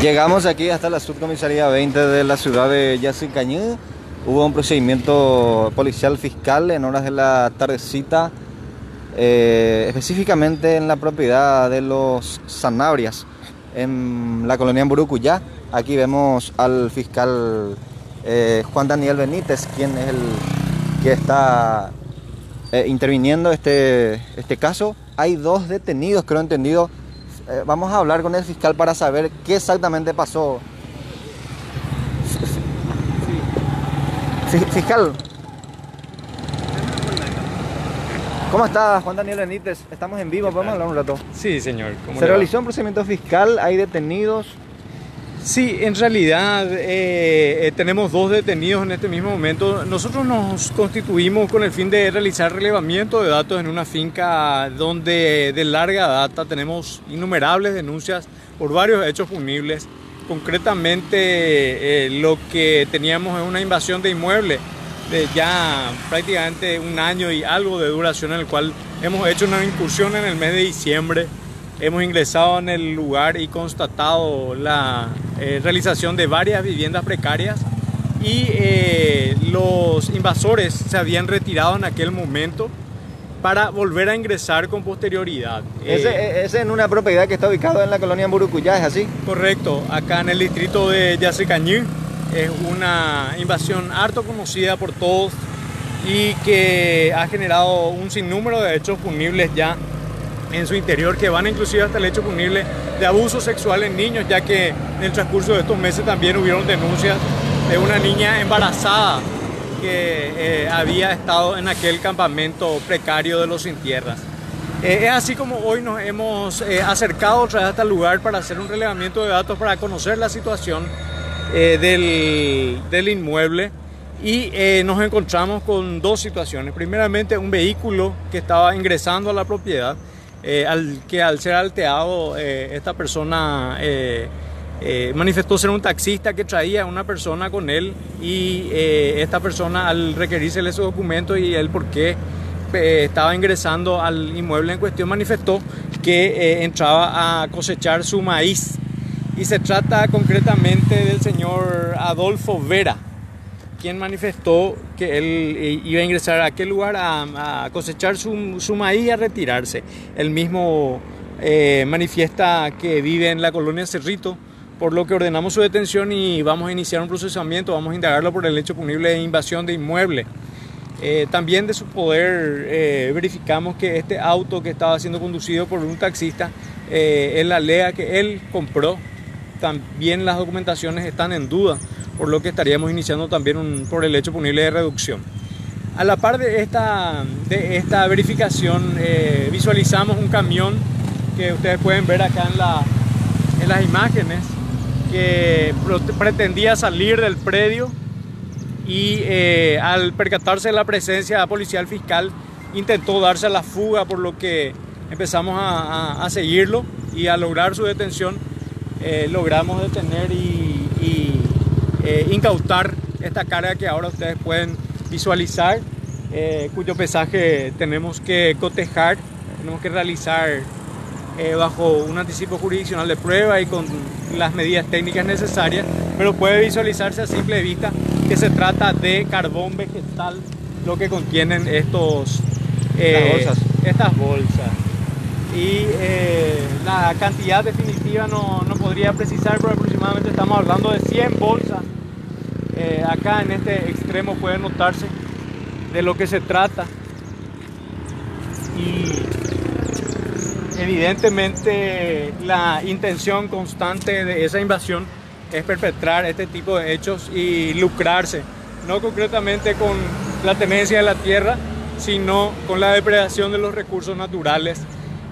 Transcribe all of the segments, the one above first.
Llegamos aquí hasta la subcomisaría 20 de la ciudad de Yacycañú. Hubo un procedimiento policial fiscal en horas de la tardecita, eh, específicamente en la propiedad de los Sanabrias, en la colonia Burucuyá. Aquí vemos al fiscal eh, Juan Daniel Benítez, quien es el que está eh, interviniendo este, este caso. Hay dos detenidos, creo entendido, eh, vamos a hablar con el fiscal para saber qué exactamente pasó. Fiscal. ¿Cómo está Juan Daniel Benítez? Estamos en vivo, ¿podemos hablar un rato? Sí, señor. Se realizó un procedimiento fiscal, hay detenidos. Sí, en realidad eh, eh, tenemos dos detenidos en este mismo momento. Nosotros nos constituimos con el fin de realizar relevamiento de datos en una finca donde de larga data tenemos innumerables denuncias por varios hechos punibles. Concretamente eh, lo que teníamos es una invasión de inmueble de ya prácticamente un año y algo de duración en el cual hemos hecho una incursión en el mes de diciembre hemos ingresado en el lugar y constatado la eh, realización de varias viviendas precarias y eh, los invasores se habían retirado en aquel momento para volver a ingresar con posterioridad. ¿Ese, eh, es en una propiedad que está ubicada en la colonia Burucuyá, es así? Correcto, acá en el distrito de Yacecañí es una invasión harto conocida por todos y que ha generado un sinnúmero de hechos punibles ya en su interior que van inclusive hasta el hecho punible de abuso sexual en niños, ya que en el transcurso de estos meses también hubieron denuncias de una niña embarazada que eh, había estado en aquel campamento precario de los sin tierras. Eh, es así como hoy nos hemos eh, acercado otra vez hasta el lugar para hacer un relevamiento de datos para conocer la situación del, del, inmueble y nos encontramos con dos situaciones. Primeramente un vehículo que estaba ingresando a la propiedad eh, al que al ser alteado eh, esta persona eh, manifestó ser un taxista que traía a una persona con él y esta persona al requerírsele su documento y él por qué estaba ingresando al inmueble en cuestión manifestó que entraba a cosechar su maíz. Y se trata concretamente del señor Adolfo Vera quien manifestó que él eh, iba a ingresar a aquel lugar a, cosechar su, su, maíz y a retirarse. Él mismo eh, manifiesta que vive en la colonia Cerrito, por lo que ordenamos su detención y vamos a iniciar un procesamiento, vamos a indagarlo por el hecho punible de invasión de inmueble. Eh, también de su poder verificamos que este auto que estaba siendo conducido por un taxista es la lea que él compró. También las documentaciones están en duda por lo que estaríamos iniciando también un, por el hecho punible de reducción. A la par de esta, de esta verificación, eh, visualizamos un camión que ustedes pueden ver acá en, la, en las imágenes, que pretendía salir del predio y eh, al percatarse de la presencia policial fiscal intentó darse a la fuga, por lo que empezamos a, a, seguirlo y a lograr su detención eh, logramos detener y eh, incautar esta carga que ahora ustedes pueden visualizar, eh, cuyo pesaje tenemos que cotejar, tenemos que realizar eh, bajo un anticipo jurisdiccional de prueba y con las medidas técnicas necesarias, pero puede visualizarse a simple vista que se trata de carbón vegetal lo que contienen estos bolsas. estas bolsas y la cantidad definitiva no, no podría precisar pero aproximadamente estamos hablando de 100 bolsas. Eh, acá en este extremo puede notarse de lo que se trata. Y evidentemente la intención constante de esa invasión es perpetrar este tipo de hechos y lucrarse, no concretamente con la tenencia de la tierra, sino con la depredación de los recursos naturales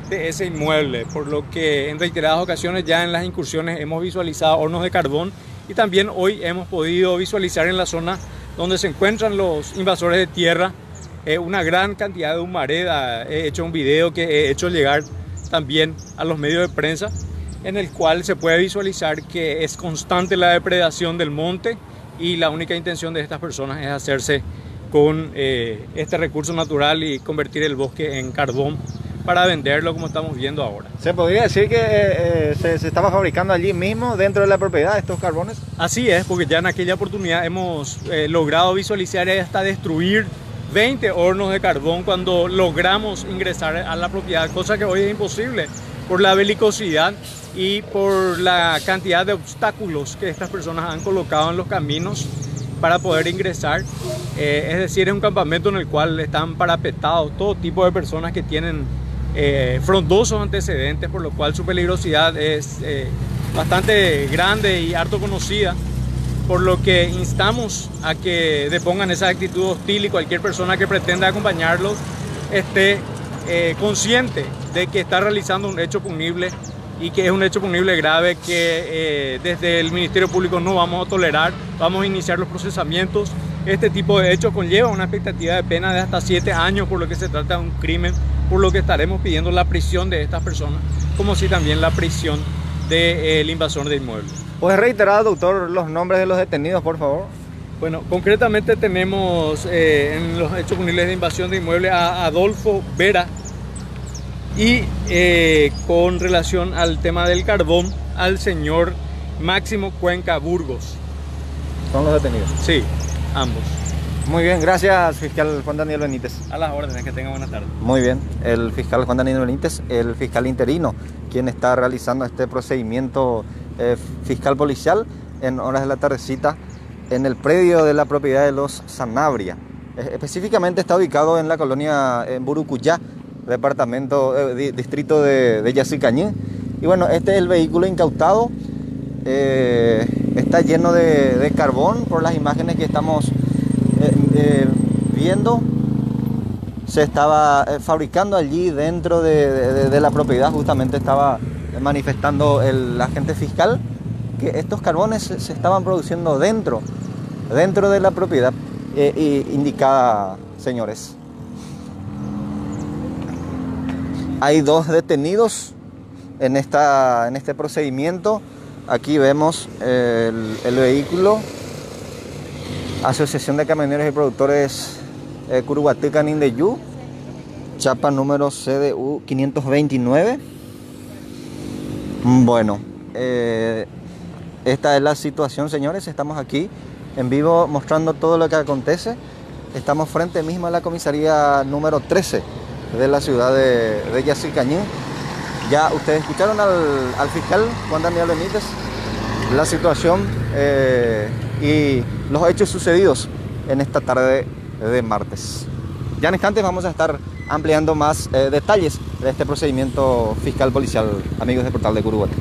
de ese inmueble, por lo que en reiteradas ocasiones ya en las incursiones hemos visualizado hornos de carbón y también hoy hemos podido visualizar en la zona donde se encuentran los invasores de tierra eh, una gran cantidad de humareda. He hecho un video que he hecho llegar también a los medios de prensa en el cual se puede visualizar que es constante la depredación del monte y la única intención de estas personas es hacerse con eh, este recurso natural y convertir el bosque en carbón para venderlo como estamos viendo ahora. ¿Se podría decir que eh, se, se, estaba fabricando allí mismo, dentro de la propiedad, estos carbones? Así es, porque ya en aquella oportunidad hemos eh, logrado visualizar y hasta destruir 20 hornos de carbón cuando logramos ingresar a la propiedad, cosa que hoy es imposible por la belicosidad y por la cantidad de obstáculos que estas personas han colocado en los caminos para poder ingresar. Eh, es decir, es un campamento en el cual están parapetados todo tipo de personas que tienen eh, frondosos antecedentes, por lo cual su peligrosidad es eh, bastante grande y harto conocida, por lo que instamos a que depongan esa actitud hostil y cualquier persona que pretenda acompañarlos esté eh, consciente de que está realizando un hecho punible y que es un hecho punible grave que desde el Ministerio Público no vamos a tolerar, vamos a iniciar los procesamientos. Este tipo de hechos conlleva una expectativa de pena de hasta siete años, por lo que se trata de un crimen por lo que estaremos pidiendo la prisión de estas personas, como si también la prisión del invasor de inmuebles. ¿Puedes reiterar, doctor, los nombres de los detenidos, por favor? Bueno, concretamente tenemos eh, en los hechos punibles de invasión de inmuebles a Adolfo Vera y eh, con relación al tema del carbón al señor Máximo Cuenca Burgos. ¿Son los detenidos? Sí, ambos. Muy bien, gracias fiscal Juan Daniel Benítez. A las órdenes, que tenga buena tarde. Muy bien, el fiscal Juan Daniel Benítez, el fiscal interino, quien está realizando este procedimiento eh, fiscal policial en horas de la tardecita en el predio de la propiedad de los Sanabria. específicamente está ubicado en la colonia en Burucuyá, departamento, eh, distrito de, de Yacicañé. Y bueno, este es el vehículo incautado. Eh, está lleno de, de carbón por las imágenes que estamos eh, viendo, se estaba eh, fabricando allí dentro de, la propiedad, justamente estaba manifestando el agente fiscal que estos carbones se, estaban produciendo dentro, dentro de la propiedad eh, indicada, señores. Hay dos detenidos en, esta, en este procedimiento. Aquí vemos el vehículo Asociación de Camioneros y Productores eh, Curuguateca Nindeyú, chapa número CDU 529. Bueno, eh, esta es la situación, señores. Estamos aquí en vivo mostrando todo lo que acontece. Estamos frente mismo a la comisaría número 13 de la ciudad de, de. Ya ustedes escucharon al, fiscal Juan Daniel Benítez la situación eh, y los hechos sucedidos en esta tarde de martes. Ya en instantes vamos a estar ampliando más eh, detalles de este procedimiento fiscal policial, amigos del portal de Curuguate.